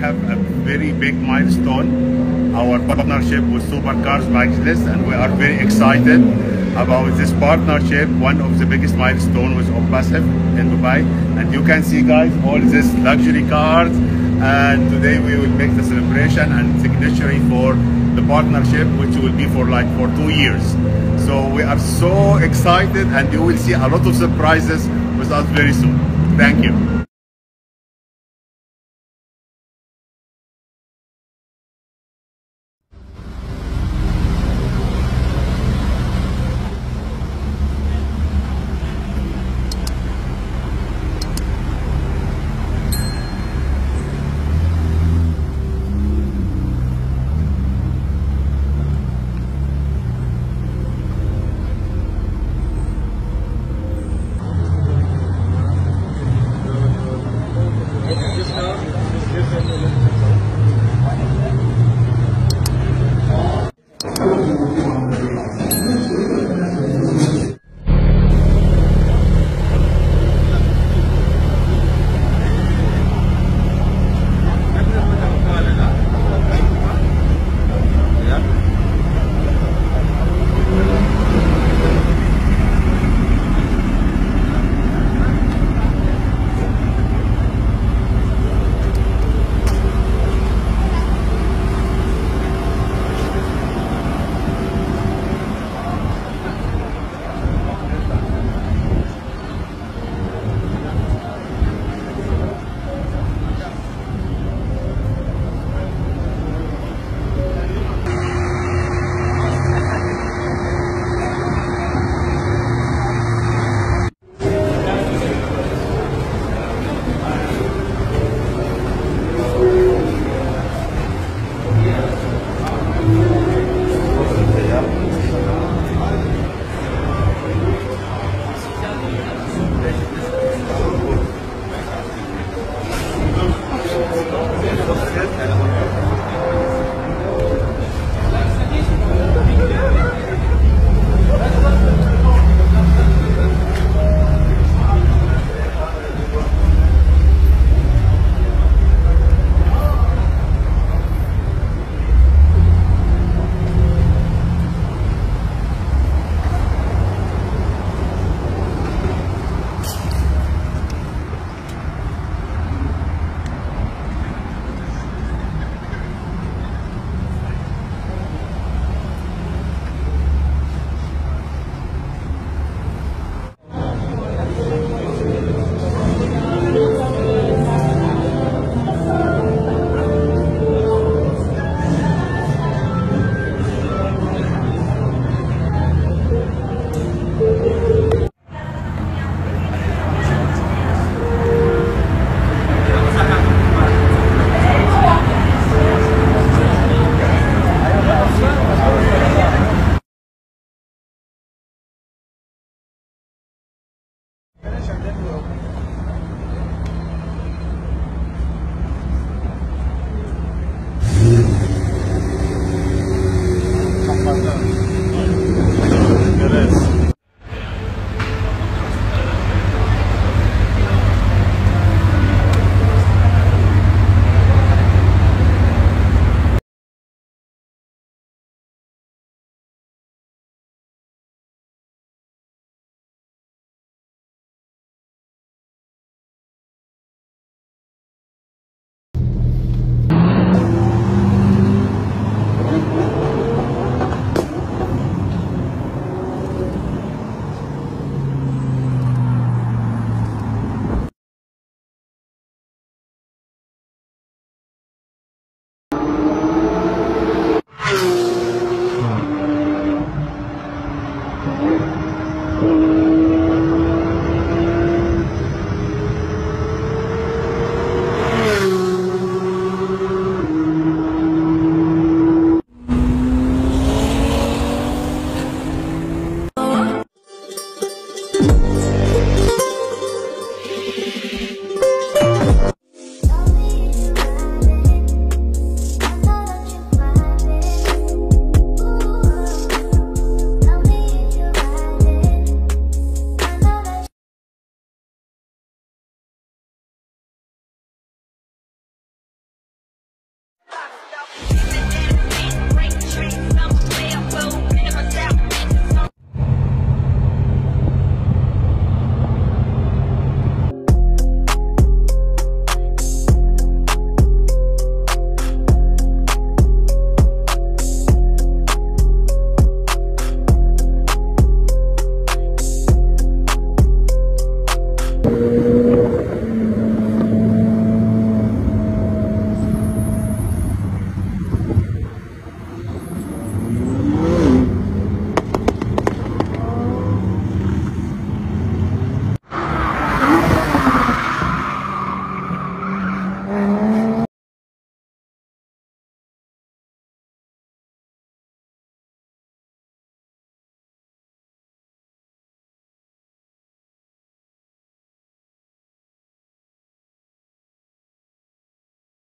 have a very big milestone, our partnership with Supercars Majlis, and we are very excited about this partnership. One of the biggest milestones was ONPASSIVE in Dubai, and you can see, guys, all these luxury cars. And today we will make the celebration and signature for the partnership, which will be for like for two years. So we are so excited, and you will see a lot of surprises with us very soon. Thank you. then we'll